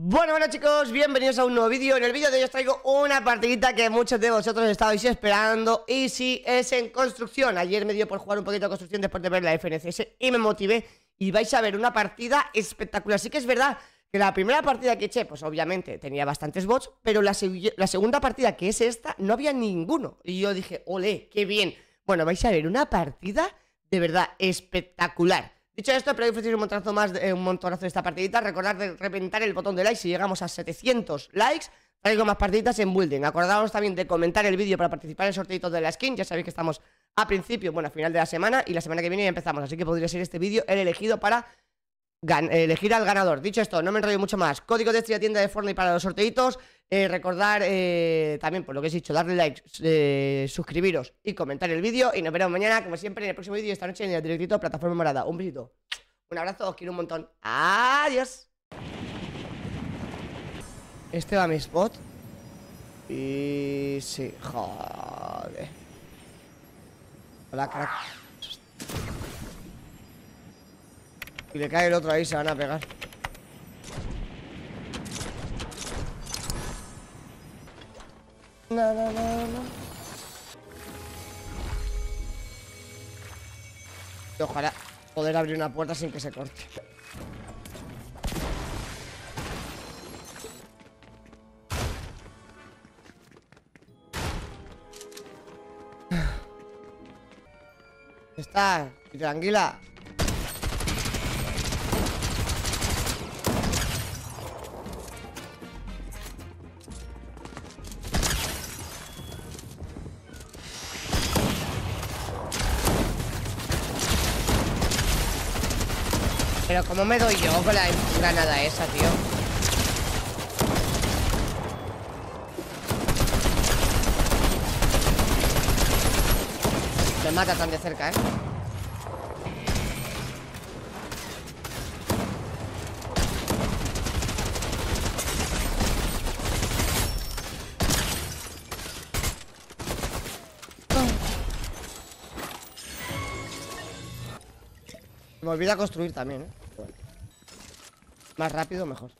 Bueno, bueno chicos, bienvenidos a un nuevo vídeo. En el vídeo de hoy os traigo una partidita que muchos de vosotros estabais esperando Y si es en construcción. Ayer me dio por jugar un poquito de construcción después de ver la FNCS Y me motivé y vais a ver una partida espectacular. Así que es verdad que la primera partida que eché, pues obviamente tenía bastantes bots Pero la, la segunda partida, que es esta, no había ninguno. Y yo dije, ole, qué bien Bueno, vais a ver una partida de verdad espectacular Dicho esto, espero que un montonazo más, de, un montonazo de esta partidita. Recordad de reventar el botón de like si llegamos a 700 likes. Traigo más partiditas en Building. Acordaos también de comentar el vídeo para participar en el sorteito de la skin. Ya sabéis que estamos a principio, bueno, a final de la semana y la semana que viene ya empezamos. Así que podría ser este vídeo el elegido para elegir al ganador. Dicho esto, no me enrollo mucho más. Código de estrella tienda de Fortnite para los sorteitos. Eh, recordar eh, también, por lo que he dicho, darle like, eh, suscribiros y comentar el vídeo. Y nos veremos mañana, como siempre, en el próximo vídeo esta noche en el directito Plataforma Morada. Un besito, un abrazo, os quiero un montón. Adiós. Este va a mi spot. Y sí, joder. Hola, crack. Y le cae el otro ahí, se van a pegar. No, ojalá poder abrir una puerta sin que se corte. Está, tranquila. Pero ¿cómo me doy yo con la granada esa, tío? Me mata tan de cerca, ¿eh? Me olvida construir también, ¿eh? Más rápido, mejor.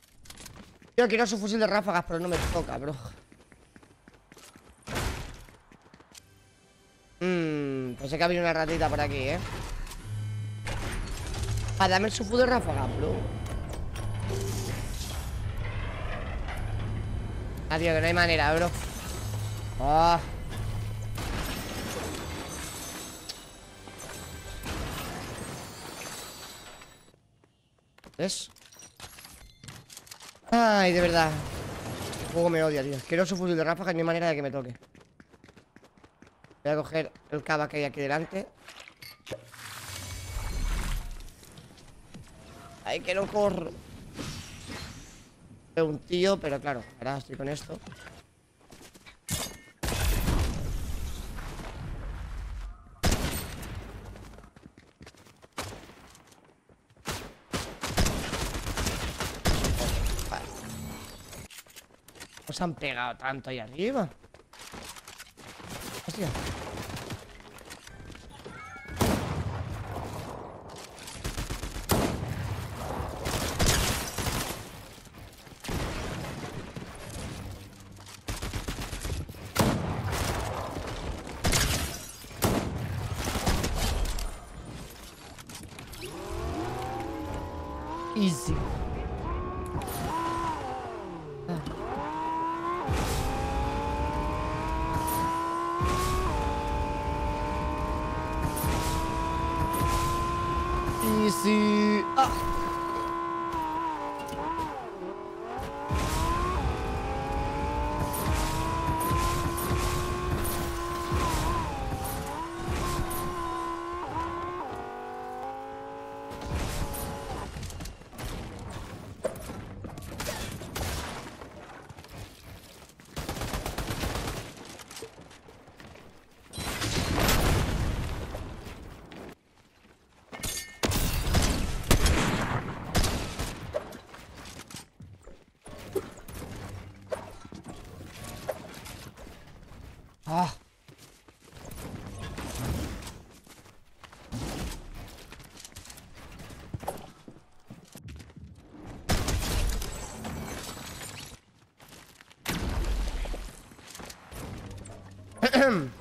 Yo quiero su fusil de ráfagas, pero no me toca, bro. Mmm, pensé que había una ratita por aquí, ¿eh? Ah, dame su fusil de ráfagas, bro. Adiós, que no hay manera, bro. Ah ¿Ves? Ay, de verdad. El juego me odia, tío. Quiero su fusil de ráfaga, no hay manera de que me toque. Voy a coger el cava que hay aquí delante. Ay, que no corro Veo un tío, pero claro Ahora estoy con esto se han pegado tanto ahí arriba? Hostia. Easy. Bueno,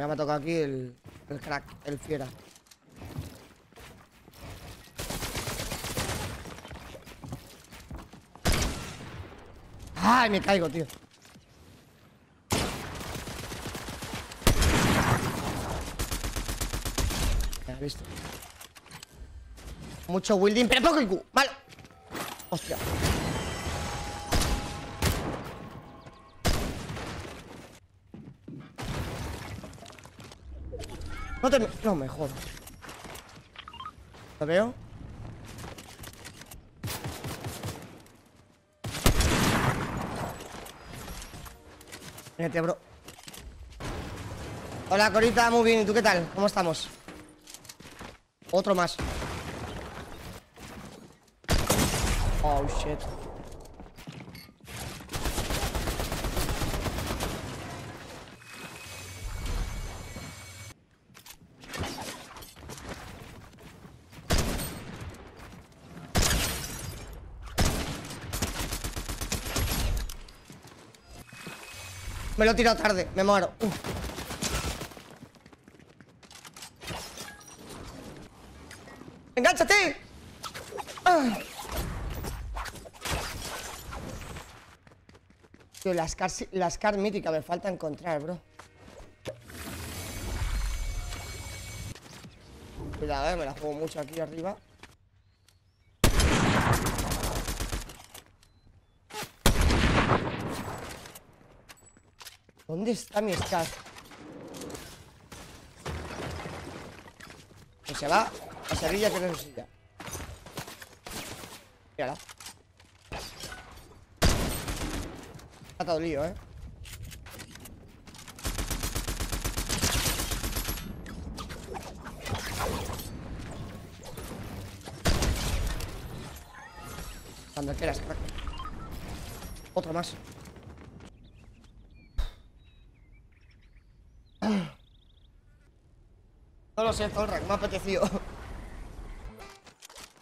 ya me ha tocado aquí el, el crack, el fiera. ¡Ay, me caigo, tío! Me has visto. Mucho wielding, pero poco IQ. Malo. Hostia. No te... No me jodas. ¿Lo veo? Vete, bro. Hola, Corita, muy bien. ¿Y tú qué tal? ¿Cómo estamos? Otro más. Oh, shit. Me lo he tirado tarde, me muero. Uf. ¡Engánchate! Ah. Tío, las car, las car míticas me falta encontrar, bro. Cuidado, eh, me la juego mucho aquí arriba. ¿Dónde está mi Scar? Que se va a Sevilla que no necesita. Mírala. Está todo lío, ¿eh? Cuando quieras, crack. Otro más. No lo sé, Zorra, me ha apetecido.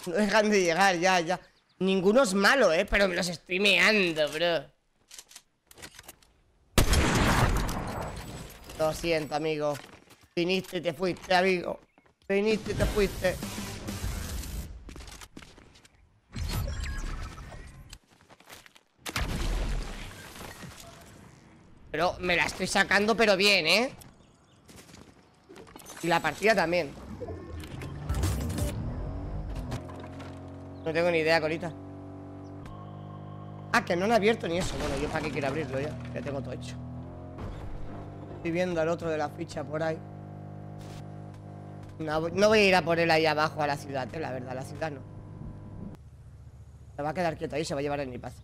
No dejan de llegar, ya, ya. Ninguno es malo, eh, pero me los estoy meando, bro. Lo siento, amigo. Viniste y te fuiste, amigo. Viniste y te fuiste. Pero me la estoy sacando, pero bien, ¿eh? Y la partida también. No tengo ni idea, Corita. Ah, que no han abierto ni eso. Bueno, yo para qué quiero abrirlo ya. Ya tengo todo hecho. Viendo al otro de la ficha por ahí. No, voy a ir a por él ahí abajo a la ciudad, eh, la verdad, la ciudad no. Se va a quedar quieto ahí, se va a llevar el paz.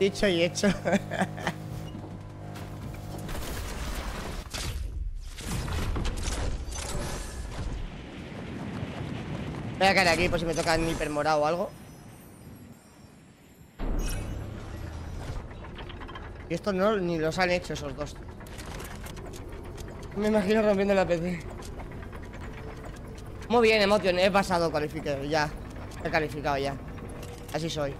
Dicho y hecho. Voy a caer aquí por si me toca un hiper morado o algo. Y estos no ni los han hecho esos dos. Me imagino rompiendo la PC. Muy bien, Emotion. He pasado cualificado ya. He calificado ya. Así soy.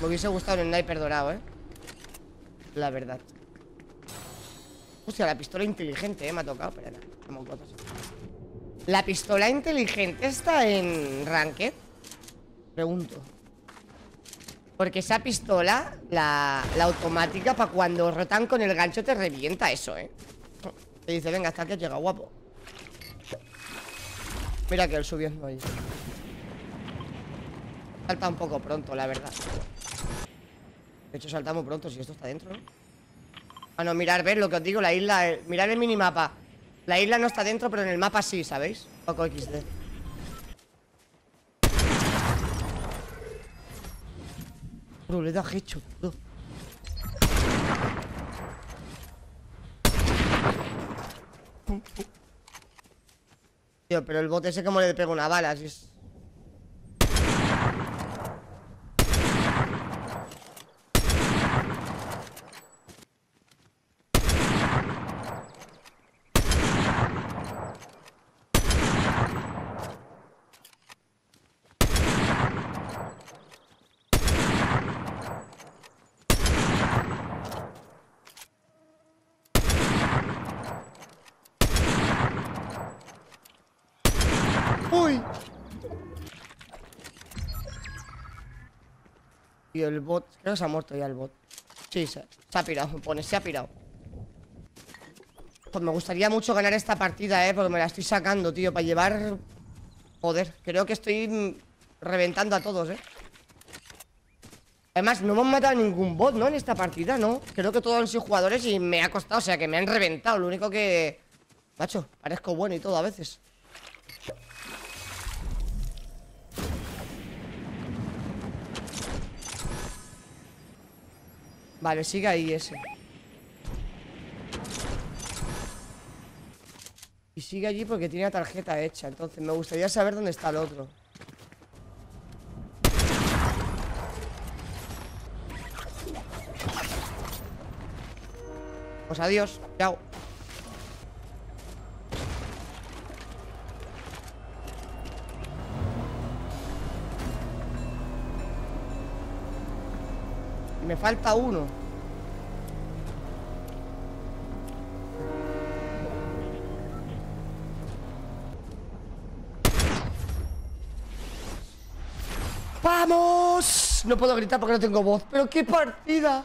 Me hubiese gustado el sniper dorado, ¿eh? La verdad. Hostia, la pistola inteligente, ¿eh? Me ha tocado, pero no, ¿La pistola inteligente está en Ranked? Pregunto. Porque esa pistola, la, la automática, para cuando rotan con el gancho te revienta eso, ¿eh? Te dice, venga, hasta que llega, guapo. Mira que él subiendo ahí. Salta un poco pronto, la verdad. De hecho, salta muy pronto si esto está dentro, ¿no? Ah, no, mirar, ver lo que os digo, la isla... Eh, mirar el minimapa La isla no está dentro, pero en el mapa sí, ¿sabéis? Poco XD Bro, le da hecho, bro. Tío, pero el bote ese como le pega una bala, si es... Y el bot, creo que se ha muerto ya el bot. Sí, se, se ha pirado, pone, se ha pirado. Pues me gustaría mucho ganar esta partida, eh, porque me la estoy sacando, tío, para llevar... Joder, creo que estoy mm, reventando a todos, eh. Además, no hemos matado a ningún bot, ¿no? En esta partida, ¿no? Creo que todos han sido jugadores y me ha costado, o sea, que me han reventado. Lo único que... Macho, parezco bueno y todo a veces. Vale, sigue ahí ese. Y sigue allí porque tiene la tarjeta hecha. Entonces me gustaría saber dónde está el otro. Pues adiós. Chao. Falta uno. ¡Vamos! No puedo gritar porque no tengo voz. ¡Pero qué partida!